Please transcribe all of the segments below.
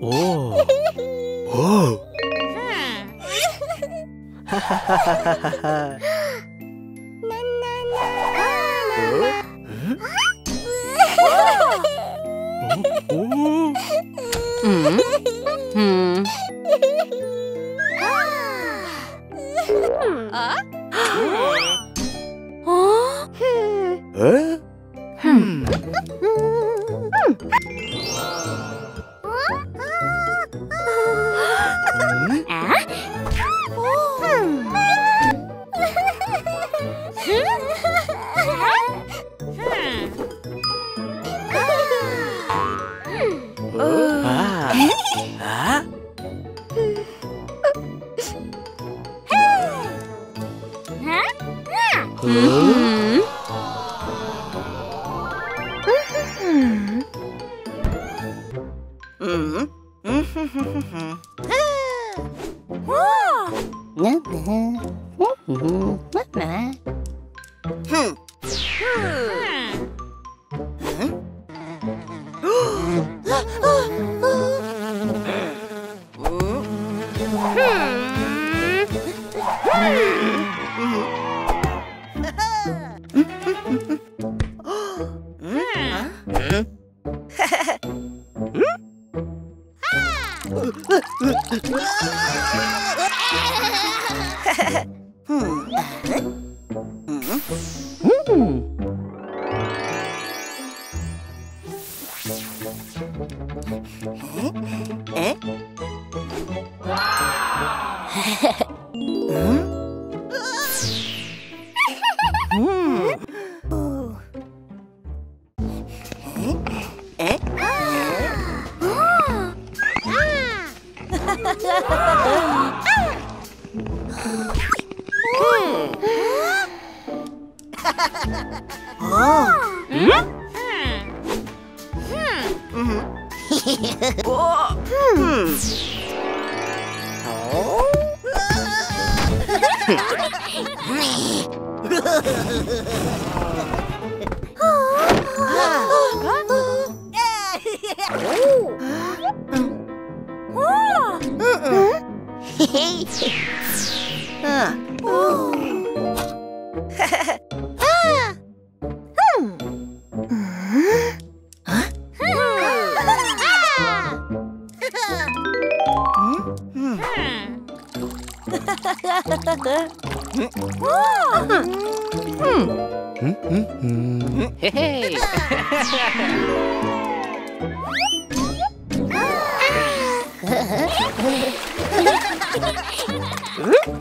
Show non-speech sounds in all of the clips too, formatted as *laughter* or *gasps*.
오. 오. *laughs* *laughs* *laughs* *laughs* hmm. hmm. Huh. Hey.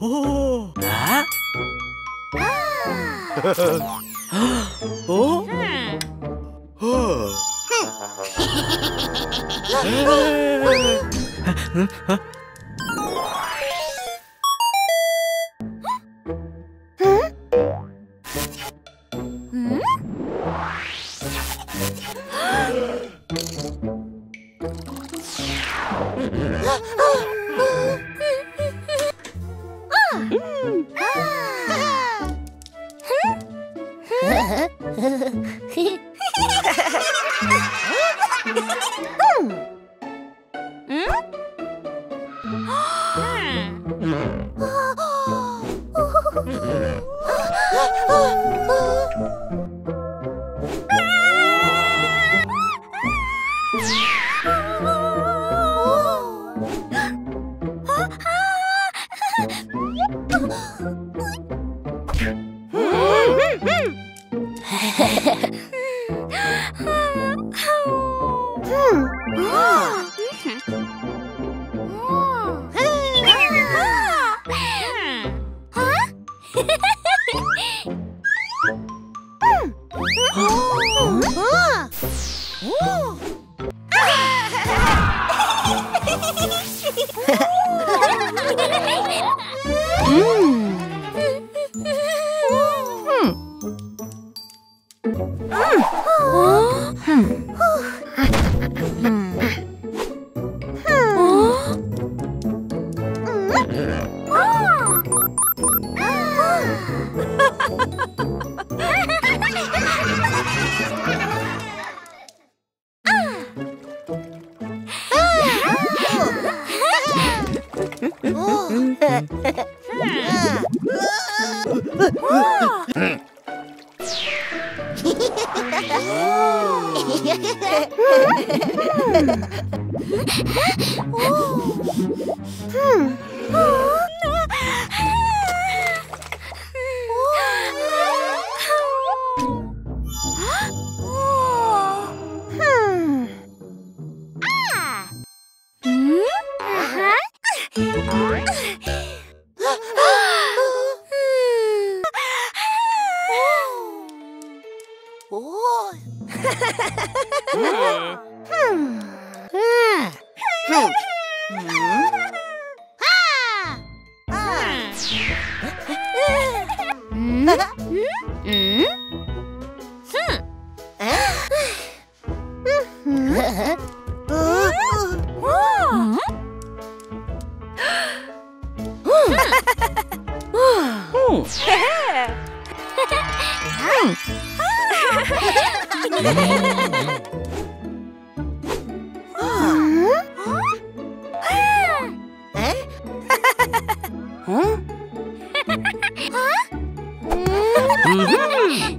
Oh. Ah. oh? Hmm. Oh.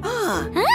ah. *gasps* Huh?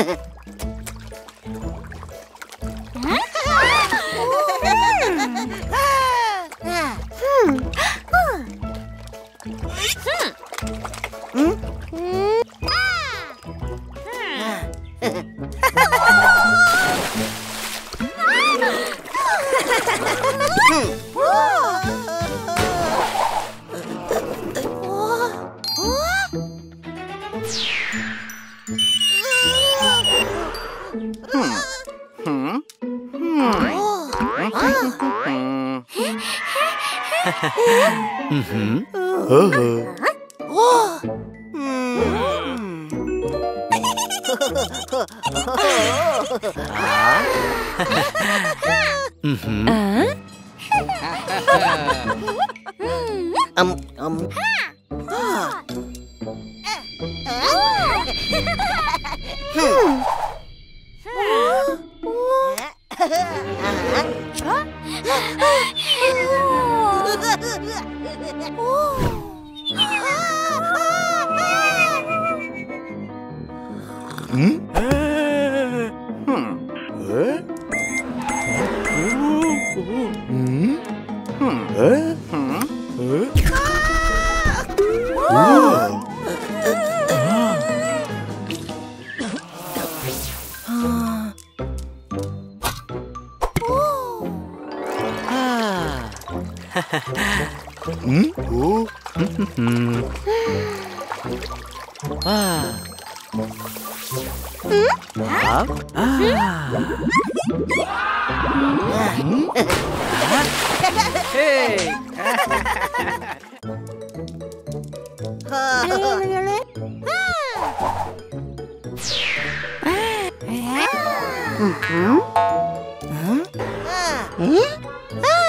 Mm-hmm. 嗯哼。呵呵あ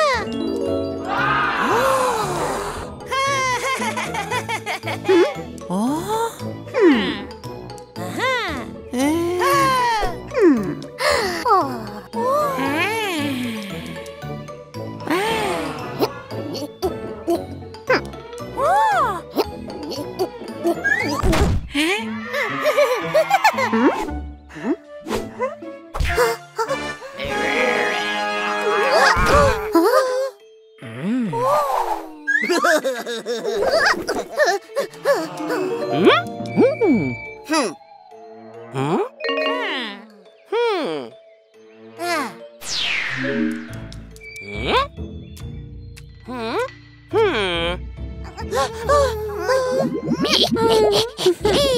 Hey! *laughs*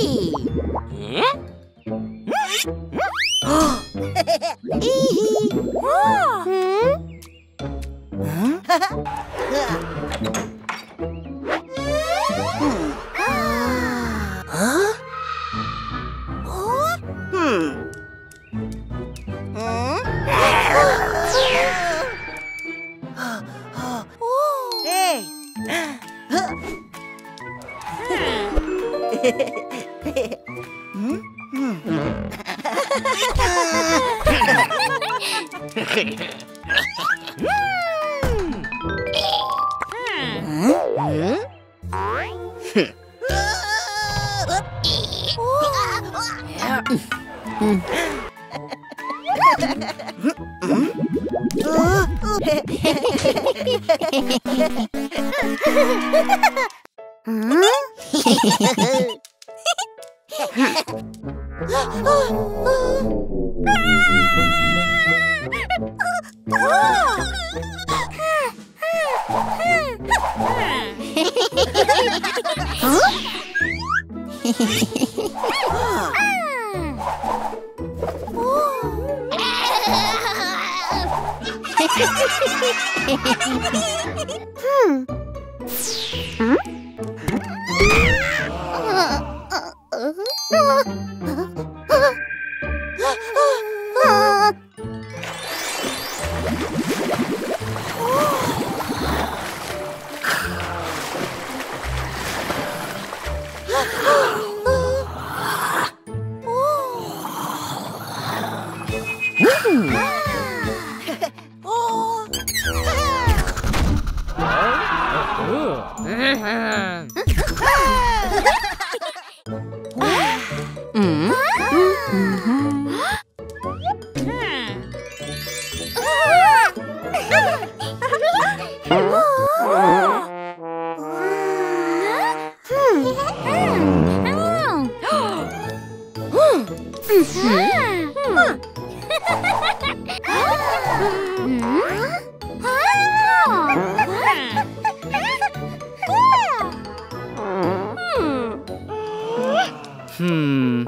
うん。Hmm.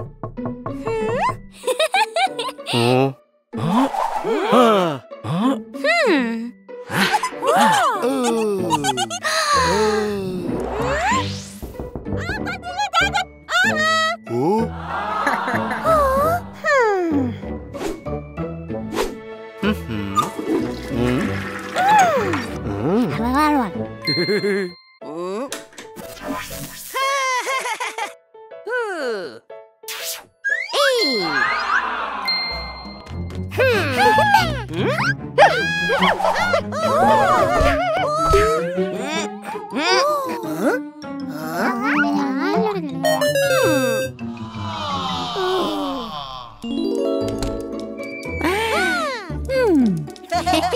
Oh!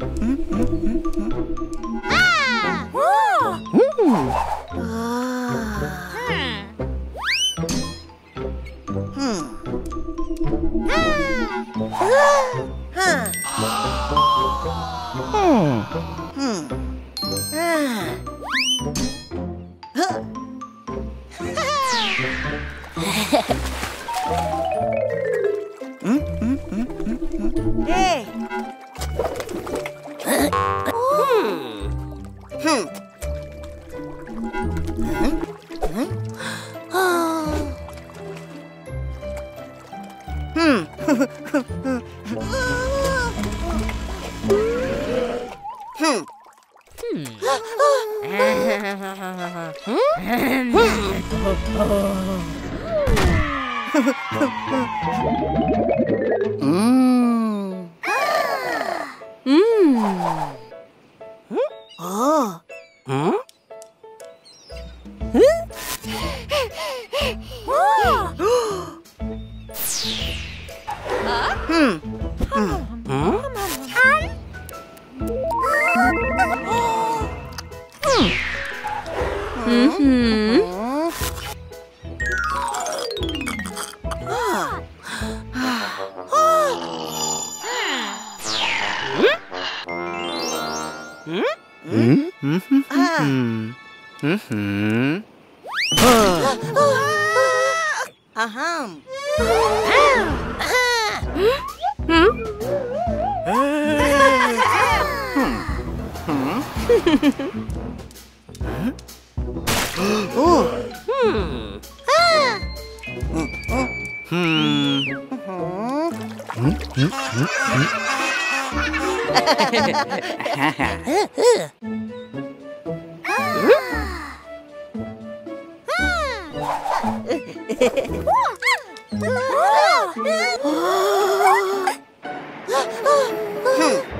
mm-hmm. 음. 어. 아함. 嘿嘿嘿嘿！啊啊啊！哼。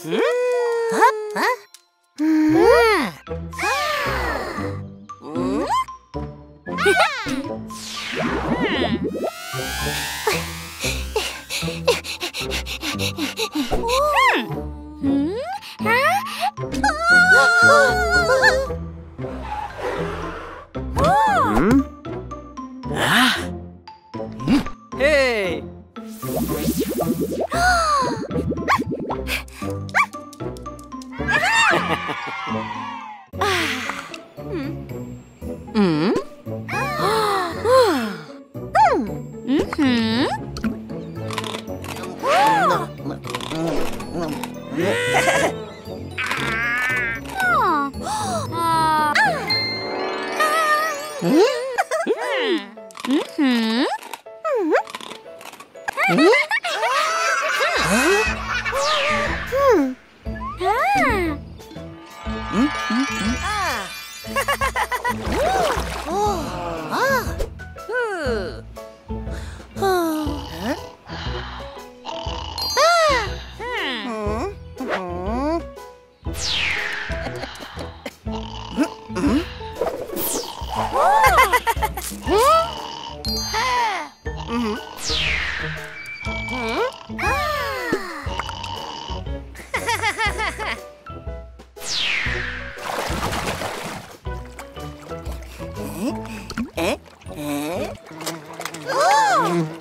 Mm-hmm. ハハハ! 에? 에? 에? 어!